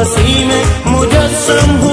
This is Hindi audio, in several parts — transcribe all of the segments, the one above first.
हसी में मुजस्म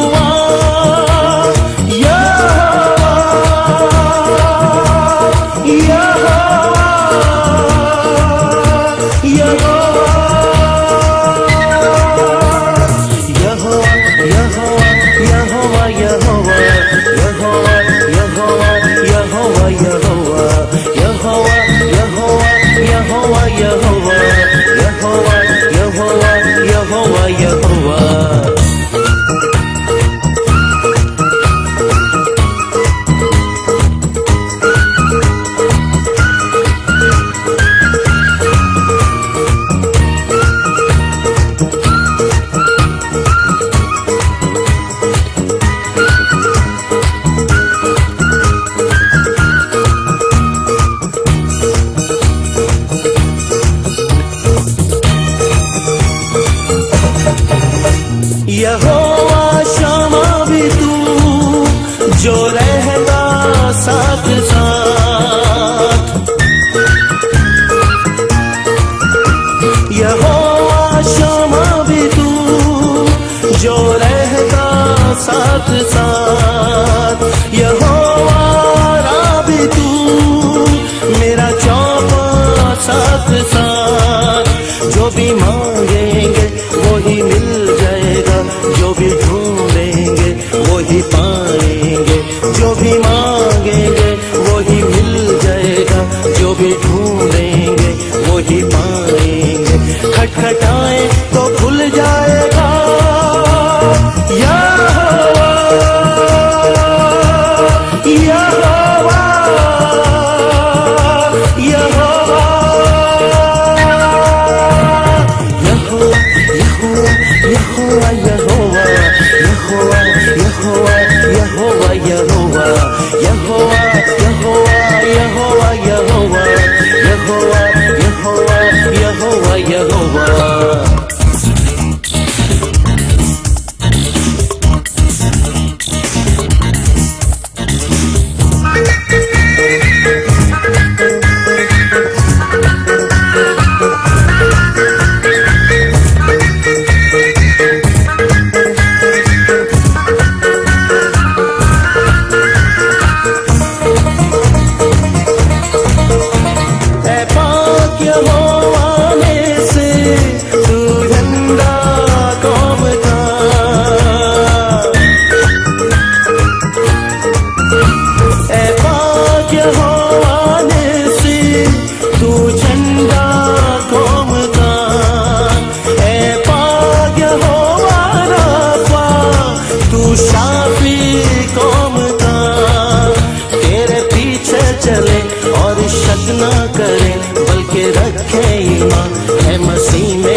मुसाफी कौम का तेरे पीछे चले और शक ना करें बल्कि रखे ईमान है मसीह में